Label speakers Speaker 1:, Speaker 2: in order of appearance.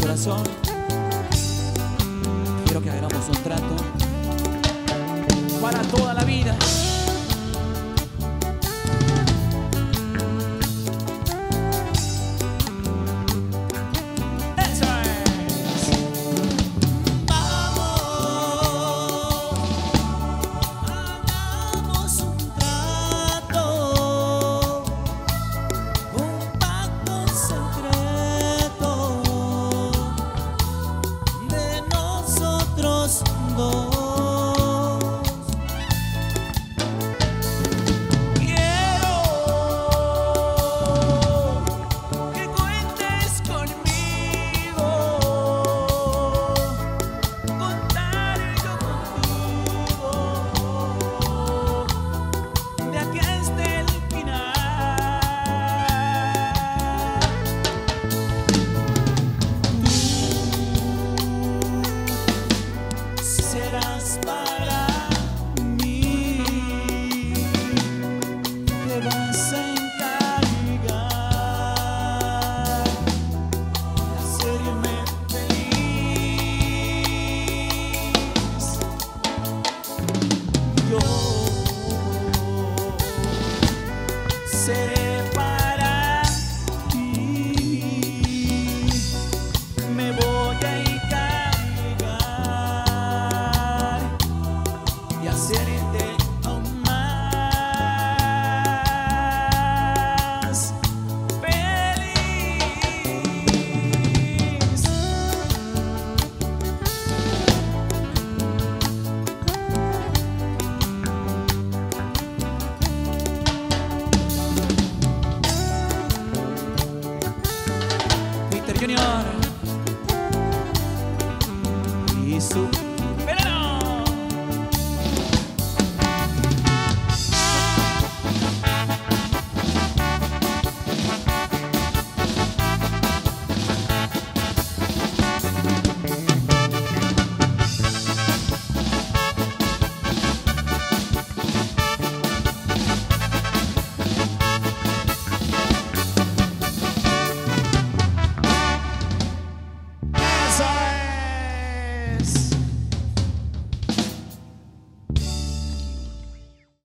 Speaker 1: corazón Quiero que hagamos un trato para toda la vida.
Speaker 2: seré.
Speaker 1: isso